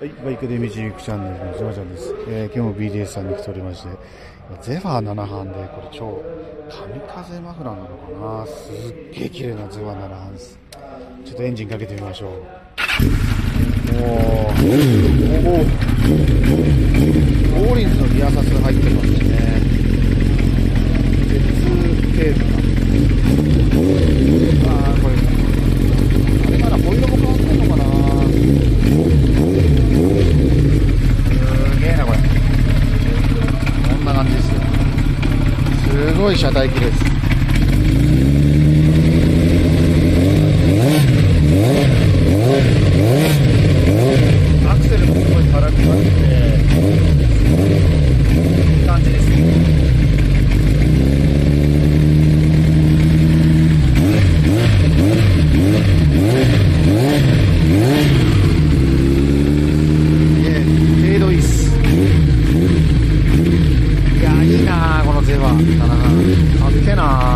はい、バイクで道行くチャンネルのジョーちゃんです。えー今日も BDS さんに来ておりまして、ゼファー7班で、これ超、神風マフラーなのかなすっげえ綺麗なゼファー7班です。ちょっとエンジンかけてみましょう。おー、お、ーリンズのリアサス入ってますね。鉄テープが。あー、これ、あれかな、ホイールも変わってんのかなすげえなこれこんな感じですよすごい車体綺麗ですアクセルもすごい軽くなっていい感じですええ程度いいっすでは、なかなあっけな